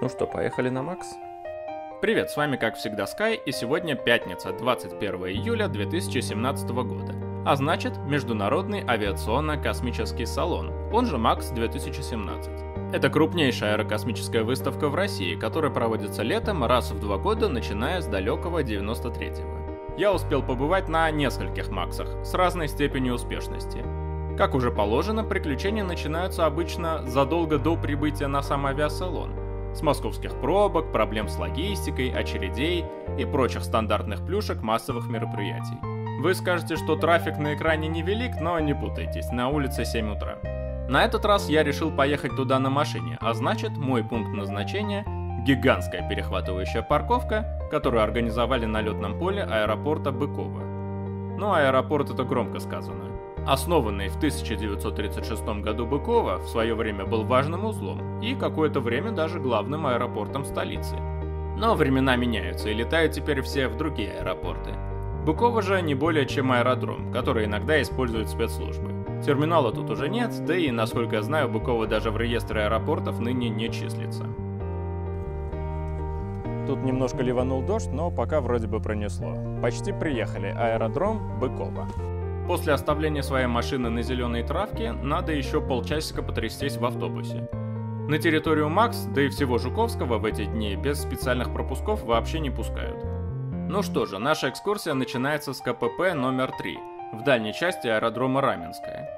Ну что, поехали на Макс? Привет, с вами как всегда Sky, и сегодня пятница, 21 июля 2017 года. А значит, Международный авиационно-космический салон, он же МАКС 2017. Это крупнейшая аэрокосмическая выставка в России, которая проводится летом раз в два года, начиная с далекого 93-го. Я успел побывать на нескольких МАКСах с разной степенью успешности. Как уже положено, приключения начинаются обычно задолго до прибытия на сам авиасалон – с московских пробок, проблем с логистикой, очередей и прочих стандартных плюшек массовых мероприятий. Вы скажете, что трафик на экране невелик, но не путайтесь, на улице 7 утра. На этот раз я решил поехать туда на машине, а значит, мой пункт назначения – гигантская перехватывающая парковка, которую организовали на летном поле аэропорта Быкова. Ну, аэропорт это громко сказано. Основанный в 1936 году Быкова в свое время был важным узлом и какое-то время даже главным аэропортом столицы. Но времена меняются и летают теперь все в другие аэропорты. Быкова же не более чем аэродром, который иногда используют спецслужбы. Терминала тут уже нет, да и, насколько я знаю, Быкова даже в реестре аэропортов ныне не числится. Тут немножко ливанул дождь, но пока вроде бы пронесло. Почти приехали. Аэродром Быкова. После оставления своей машины на зеленой травке надо еще полчасика потрястись в автобусе. На территорию Макс, да и всего Жуковского в эти дни без специальных пропусков вообще не пускают. Ну что же, наша экскурсия начинается с КПП номер 3, в дальней части аэродрома Раменская.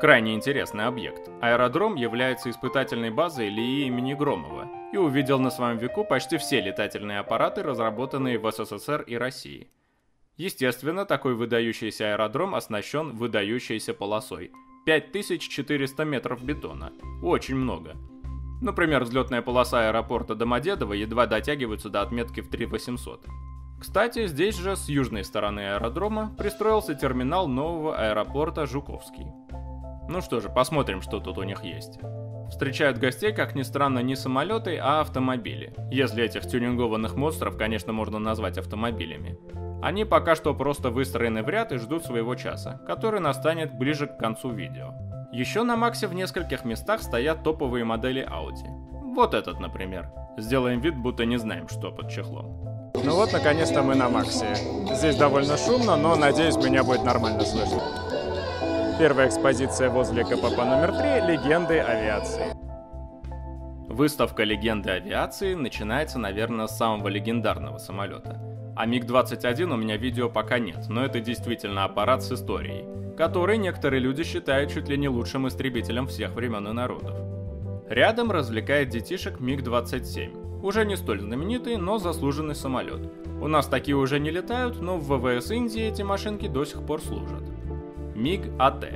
Крайне интересный объект. Аэродром является испытательной базой ЛИИ имени Громова и увидел на своем веку почти все летательные аппараты, разработанные в СССР и России. Естественно, такой выдающийся аэродром оснащен выдающейся полосой. 5400 метров бетона. Очень много. Например, взлетная полоса аэропорта Домодедово едва дотягивается до отметки в 3800. Кстати, здесь же, с южной стороны аэродрома, пристроился терминал нового аэропорта Жуковский. Ну что же, посмотрим, что тут у них есть. Встречают гостей, как ни странно, не самолеты, а автомобили. Если этих тюнингованных монстров, конечно, можно назвать автомобилями. Они пока что просто выстроены в ряд и ждут своего часа, который настанет ближе к концу видео. Еще на Максе в нескольких местах стоят топовые модели Audi. Вот этот, например. Сделаем вид, будто не знаем, что под чехлом. Ну вот, наконец-то мы на Максе. Здесь довольно шумно, но, надеюсь, меня будет нормально слышно. Первая экспозиция возле КПП номер 3 «Легенды авиации». Выставка «Легенды авиации» начинается, наверное, с самого легендарного самолета – а МиГ-21 у меня видео пока нет, но это действительно аппарат с историей, который некоторые люди считают чуть ли не лучшим истребителем всех времен и народов. Рядом развлекает детишек МиГ-27. Уже не столь знаменитый, но заслуженный самолет. У нас такие уже не летают, но в ВВС Индии эти машинки до сих пор служат. МиГ-АТ.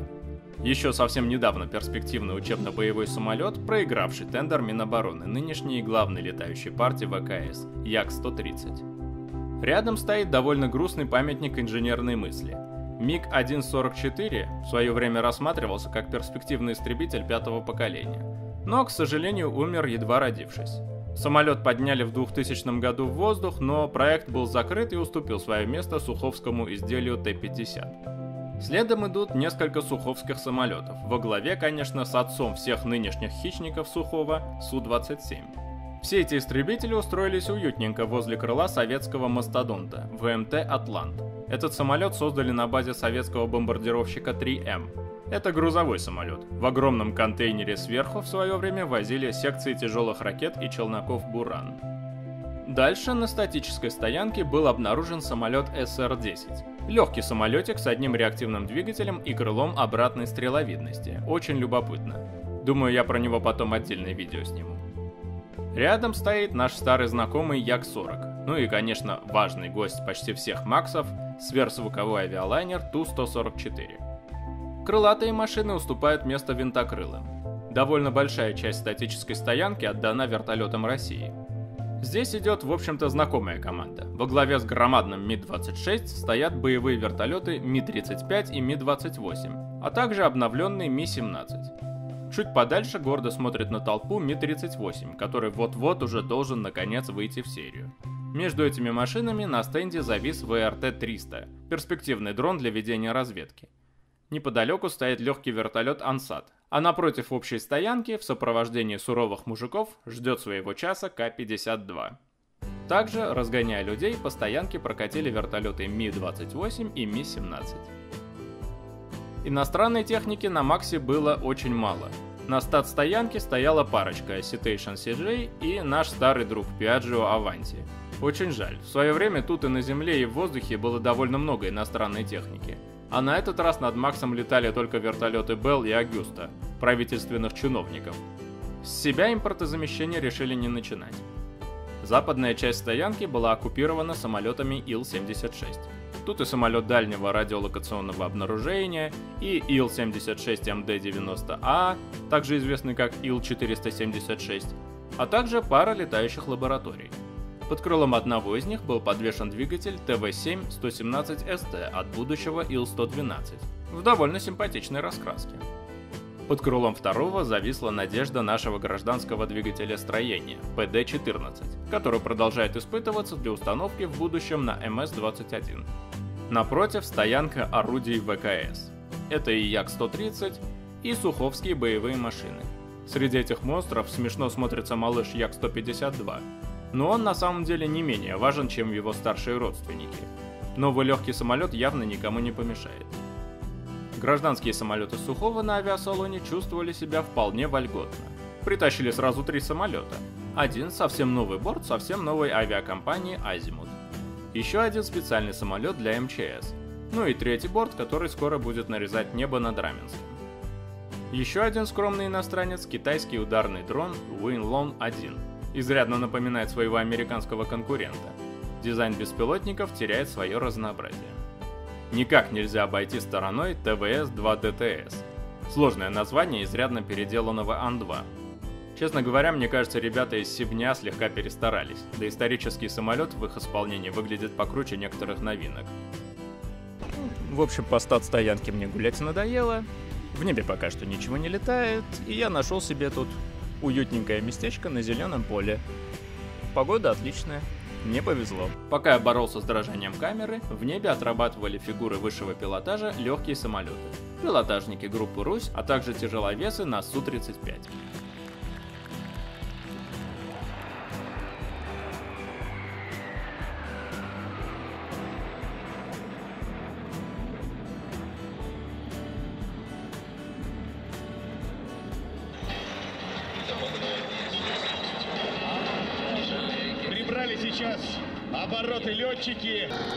Еще совсем недавно перспективный учебно-боевой самолет, проигравший тендер Минобороны нынешней главной летающей партии ВКС Як-130. Рядом стоит довольно грустный памятник инженерной мысли. МиГ-144 в свое время рассматривался как перспективный истребитель пятого поколения, но, к сожалению, умер едва родившись. Самолет подняли в 2000 году в воздух, но проект был закрыт и уступил свое место суховскому изделию Т-50. Следом идут несколько суховских самолетов, во главе, конечно, с отцом всех нынешних хищников Сухого Су-27. Все эти истребители устроились уютненько возле крыла советского мастодонта, ВМТ «Атлант». Этот самолет создали на базе советского бомбардировщика 3М. Это грузовой самолет. В огромном контейнере сверху в свое время возили секции тяжелых ракет и челноков «Буран». Дальше на статической стоянке был обнаружен самолет СР-10. Легкий самолетик с одним реактивным двигателем и крылом обратной стреловидности. Очень любопытно. Думаю, я про него потом отдельное видео сниму. Рядом стоит наш старый знакомый Як-40. Ну и, конечно, важный гость почти всех Максов – сверхзвуковой авиалайнер Ту-144. Крылатые машины уступают место винтокрылым. Довольно большая часть статической стоянки отдана вертолетам России. Здесь идет, в общем-то, знакомая команда. Во главе с громадным Ми-26 стоят боевые вертолеты Ми-35 и Ми-28, а также обновленный Ми-17. Чуть подальше гордо смотрит на толпу Ми-38, который вот-вот уже должен наконец выйти в серию. Между этими машинами на стенде завис ВРТ-300, перспективный дрон для ведения разведки. Неподалеку стоит легкий вертолет «Ансат», А напротив общей стоянки в сопровождении суровых мужиков ждет своего часа К-52. Также, разгоняя людей, по стоянке прокатили вертолеты Ми-28 и Ми-17. Иностранной техники на Максе было очень мало. На стат-стоянке стояла парочка Citation CJ и наш старый друг Piaggio Avanti. Очень жаль, в свое время тут и на земле, и в воздухе было довольно много иностранной техники. А на этот раз над Максом летали только вертолеты Белл и Агюста, правительственных чиновников. С себя импортозамещение решили не начинать. Западная часть стоянки была оккупирована самолетами Ил-76. Тут и самолет дальнего радиолокационного обнаружения, и Ил-76МД-90А, также известный как Ил-476, а также пара летающих лабораторий. Под крылом одного из них был подвешен двигатель ТВ-7-117СТ от будущего Ил-112 в довольно симпатичной раскраске. Под крылом второго зависла надежда нашего гражданского двигателя строения ПД-14, который продолжает испытываться для установки в будущем на МС-21. Напротив стоянка орудий ВКС. Это и Як-130, и Суховские боевые машины. Среди этих монстров смешно смотрится малыш Як-152, но он на самом деле не менее важен, чем его старшие родственники. Новый легкий самолет явно никому не помешает. Гражданские самолеты Сухого на авиасалоне чувствовали себя вполне вольготно. Притащили сразу три самолета. Один совсем новый борт совсем новой авиакомпании «Азимут». Еще один специальный самолет для МЧС. Ну и третий борт, который скоро будет нарезать небо над Раменским. Еще один скромный иностранец – китайский ударный дрон Winlong 1. Изрядно напоминает своего американского конкурента. Дизайн беспилотников теряет свое разнообразие. Никак нельзя обойти стороной ТВС-2ДТС. Сложное название изрядно переделанного Ан-2. Честно говоря, мне кажется, ребята из Сибня слегка перестарались, да исторический самолет в их исполнении выглядит покруче некоторых новинок. В общем, по стат-стоянке мне гулять надоело. В небе пока что ничего не летает, и я нашел себе тут уютненькое местечко на зеленом поле. Погода отличная. Мне повезло. Пока я боролся с дрожанием камеры, в небе отрабатывали фигуры высшего пилотажа легкие самолеты. Пилотажники группы «Русь», а также тяжеловесы на Су-35. Tiquinho.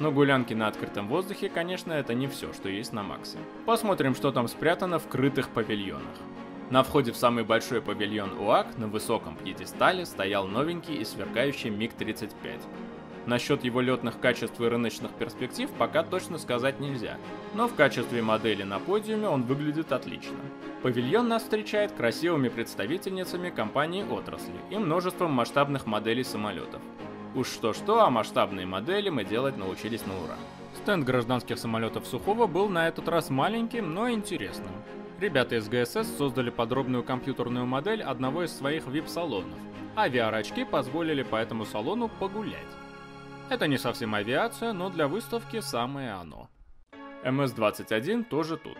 Но гулянки на открытом воздухе, конечно, это не все, что есть на Максе. Посмотрим, что там спрятано в крытых павильонах. На входе в самый большой павильон УАК на высоком пьедестале стоял новенький и сверкающий МиГ-35. Насчет его летных качеств и рыночных перспектив пока точно сказать нельзя, но в качестве модели на подиуме он выглядит отлично. Павильон нас встречает красивыми представительницами компании отрасли и множеством масштабных моделей самолетов. Уж что-что, а масштабные модели мы делать научились на ура. Стенд гражданских самолетов Сухого был на этот раз маленьким, но интересным. Ребята из ГСС создали подробную компьютерную модель одного из своих VIP-салонов, а VR-очки позволили по этому салону погулять. Это не совсем авиация, но для выставки самое оно. МС-21 тоже тут.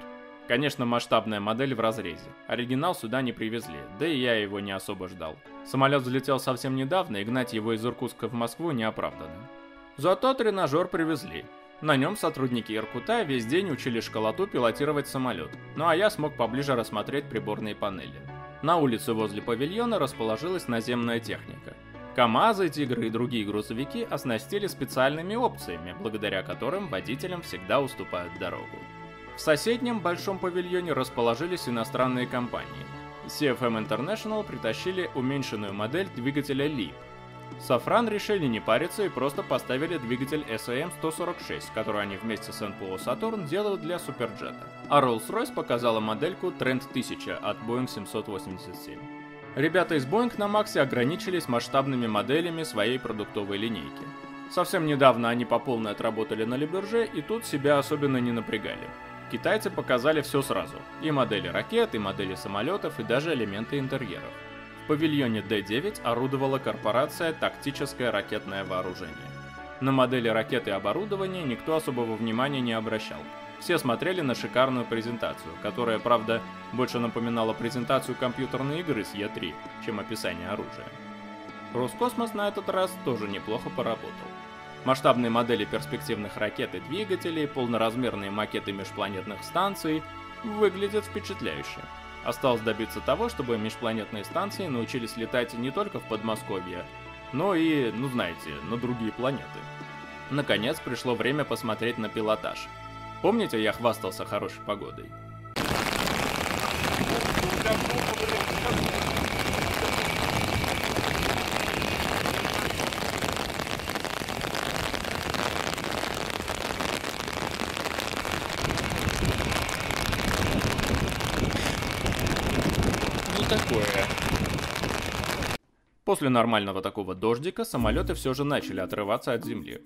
Конечно, масштабная модель в разрезе. Оригинал сюда не привезли, да и я его не особо ждал. Самолет взлетел совсем недавно, и гнать его из Иркутска в Москву неоправданно. Зато тренажер привезли. На нем сотрудники Иркута весь день учили школоту пилотировать самолет, ну а я смог поближе рассмотреть приборные панели. На улице возле павильона расположилась наземная техника. КАМАЗы, Тигры и другие грузовики оснастили специальными опциями, благодаря которым водителям всегда уступают дорогу. В соседнем большом павильоне расположились иностранные компании. CFM International притащили уменьшенную модель двигателя LEAP. Safran решили не париться и просто поставили двигатель SAM-146, который они вместе с NPO Saturn делают для Суперджета. А Rolls-Royce показала модельку Trend 1000 от Boeing 787. Ребята из Boeing на Максе ограничились масштабными моделями своей продуктовой линейки. Совсем недавно они по полной отработали на Леберже и тут себя особенно не напрягали. Китайцы показали все сразу. И модели ракет, и модели самолетов, и даже элементы интерьеров. В павильоне D9 орудовала корпорация «Тактическое ракетное вооружение». На модели ракет и оборудования никто особого внимания не обращал. Все смотрели на шикарную презентацию, которая, правда, больше напоминала презентацию компьютерной игры с Е3, чем описание оружия. Роскосмос на этот раз тоже неплохо поработал. Масштабные модели перспективных ракет и двигателей, полноразмерные макеты межпланетных станций выглядят впечатляюще. Осталось добиться того, чтобы межпланетные станции научились летать не только в Подмосковье, но и, ну знаете, на другие планеты. Наконец пришло время посмотреть на пилотаж. Помните, я хвастался хорошей погодой? такое. После нормального такого дождика самолеты все же начали отрываться от земли.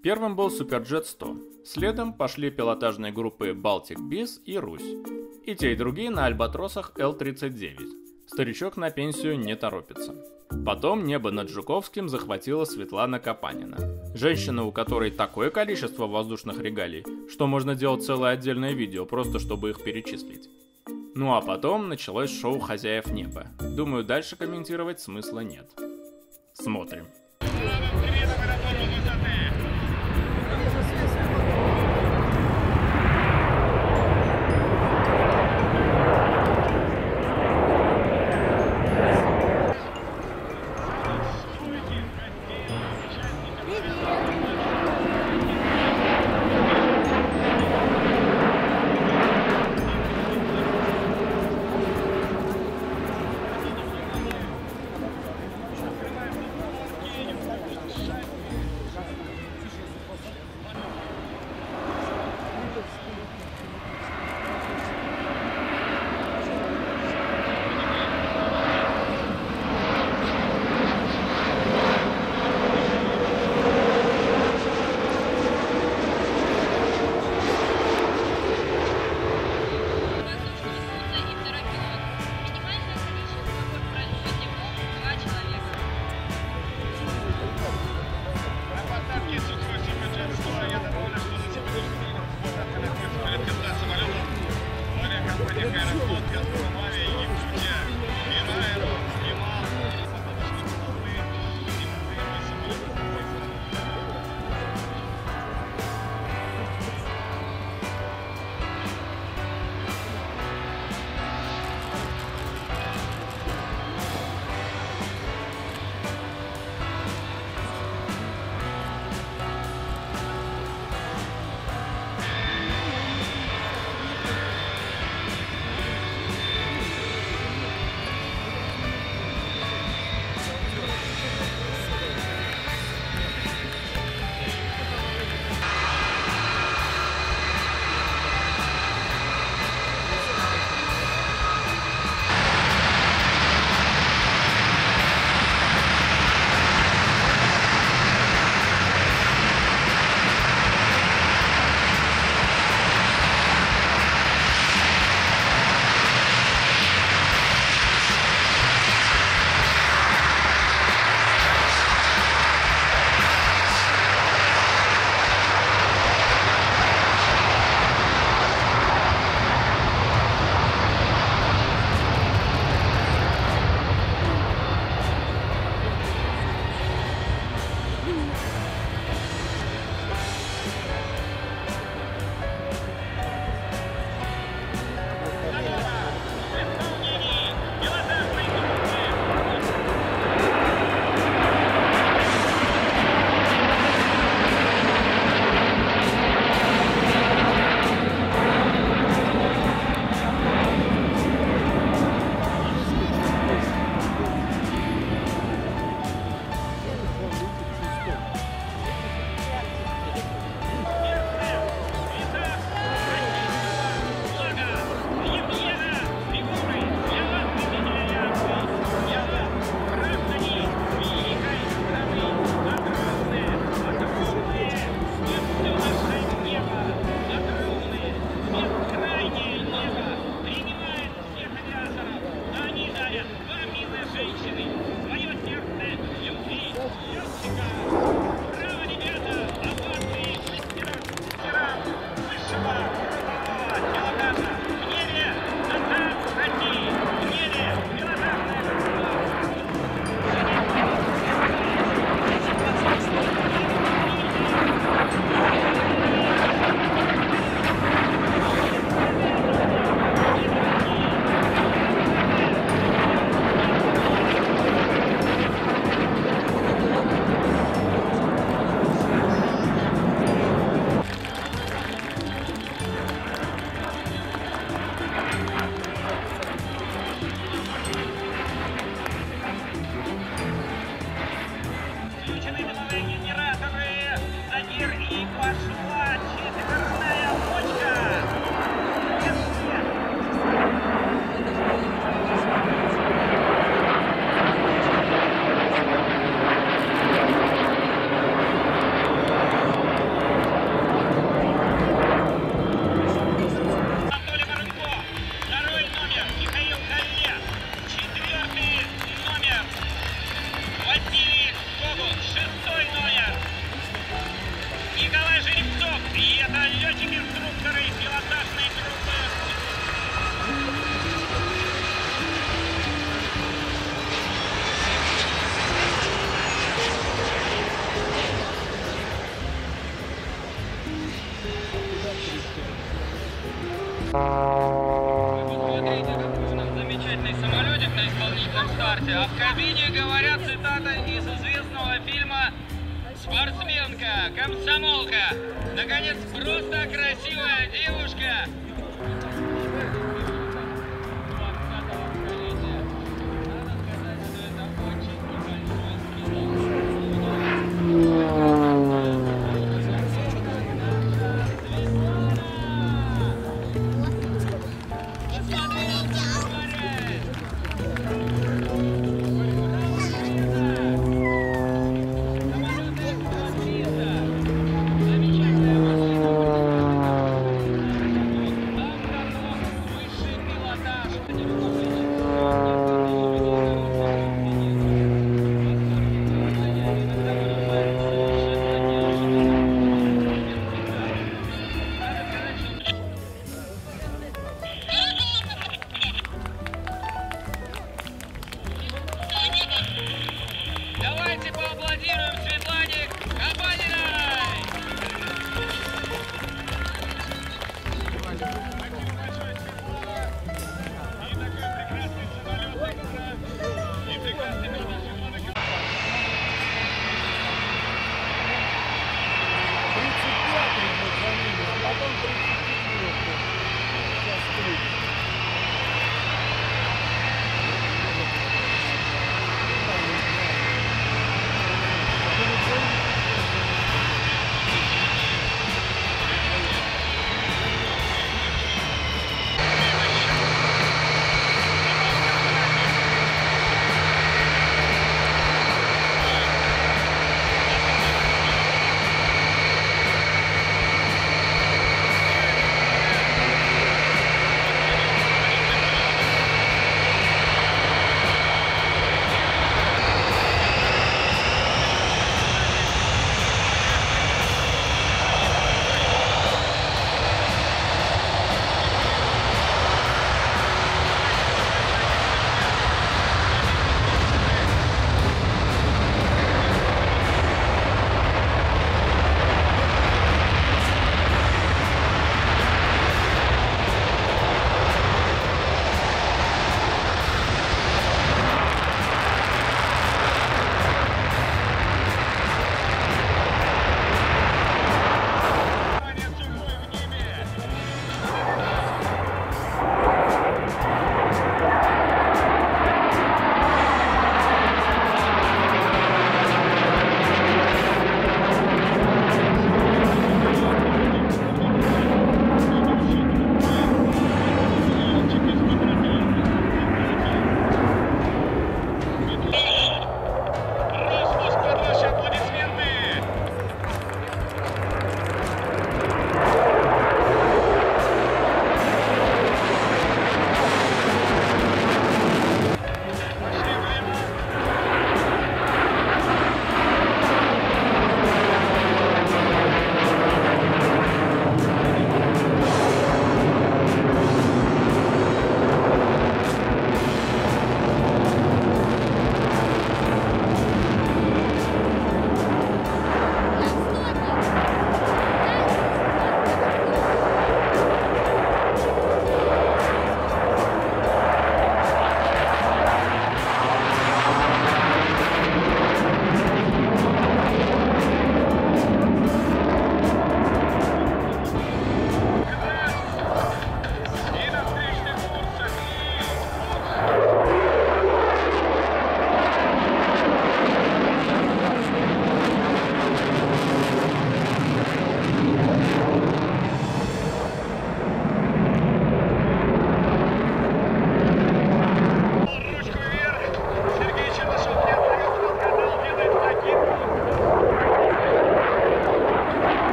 Первым был Суперджет 100. Следом пошли пилотажные группы Baltic Biz и Русь. И те, и другие на альбатросах Л-39. Старичок на пенсию не торопится. Потом небо над Жуковским захватила Светлана Капанина. Женщина, у которой такое количество воздушных регалий, что можно делать целое отдельное видео, просто чтобы их перечислить. Ну а потом началось шоу «Хозяев неба». Думаю, дальше комментировать смысла нет. Смотрим. Самолетик на исполнительном старте. А в кабине говорят цитата из известного фильма «Спортсменка, комсомолка». Наконец, просто красивая девушка.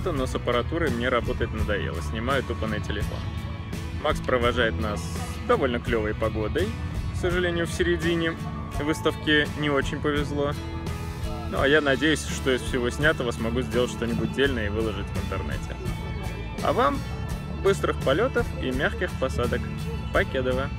Извините, ребята, но с аппаратурой мне работать надоело. Снимаю тупо на телефон. Макс провожает нас довольно клевой погодой. К сожалению, в середине выставки не очень повезло. Ну, а я надеюсь, что из всего снятого смогу сделать что-нибудь дельное и выложить в интернете. А вам быстрых полетов и мягких посадок. Покедова!